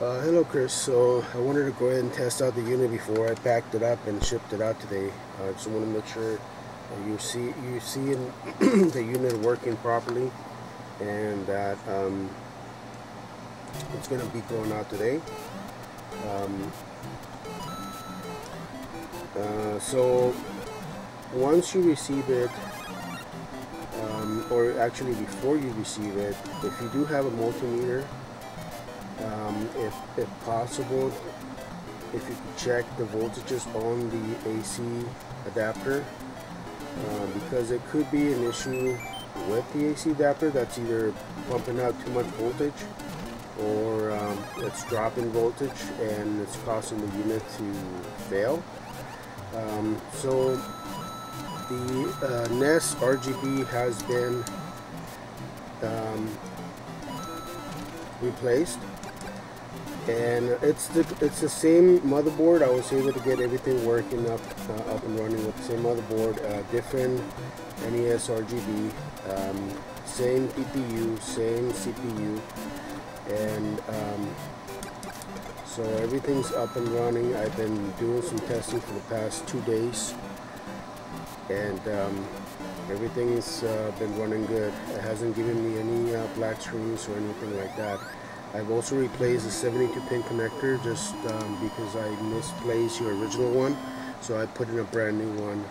Uh, hello Chris, so I wanted to go ahead and test out the unit before I packed it up and shipped it out today. I uh, just want to make sure you see you see the unit working properly and that um, it's going to be going out today. Um, uh, so once you receive it, um, or actually before you receive it, if you do have a multimeter um, if, if possible if you could check the voltages on the AC adapter uh, because it could be an issue with the AC adapter that's either pumping out too much voltage or um, it's dropping voltage and it's causing the unit to fail. Um, so the uh, NES RGB has been um, replaced and it's the it's the same motherboard. I was able to get everything working up uh, up and running with the same motherboard uh, different NES RGB um, same PPU same CPU and um, so everything's up and running. I've been doing some testing for the past two days. And um, everything's uh, been running good. It hasn't given me any uh, black screens or anything like that I've also replaced the 72 pin connector just um, because I misplaced your original one. So I put in a brand new one.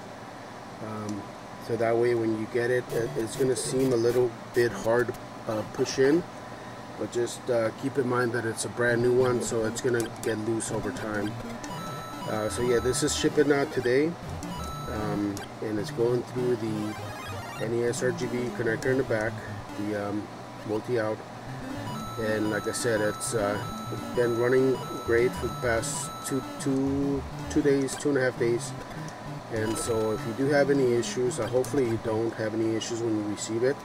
Um, so that way when you get it it's gonna seem a little bit hard to uh, push in. But just uh, keep in mind that it's a brand new one so it's gonna get loose over time. Uh, so yeah this is shipping out today. Um, and it's going through the NES RGB connector in the back the um, multi-out and like I said it's uh, been running great for the past two two two days two and a half days. And so if you do have any issues uh, hopefully you don't have any issues when you receive it.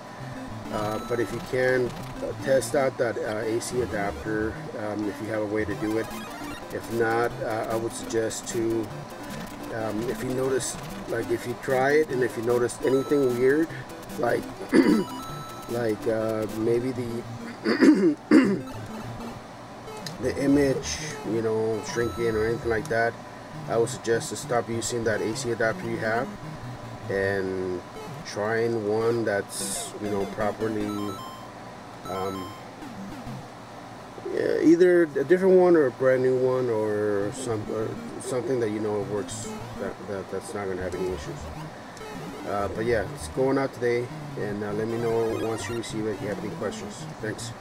Uh, but if you can uh, test out that uh, AC adapter um, if you have a way to do it. If not uh, I would suggest to um, if you notice like if you try it and if you notice anything weird like like maybe the the image, you know, shrinking or anything like that, I would suggest to stop using that AC adapter you have and trying one that's, you know, properly um, either a different one or a brand new one or some or something that you know works that, that that's not going to have any issues. Uh, but yeah, it's going out today, and uh, let me know once you receive it if you have any questions. Thanks.